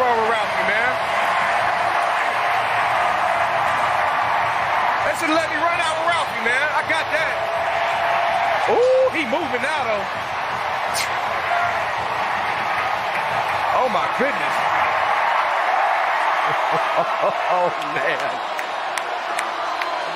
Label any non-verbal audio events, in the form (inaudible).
wrong with Ralphie, man. They should let me run out with Ralphie, man. I got that. Ooh, he moving now, though. Oh, my goodness. (laughs) oh, man.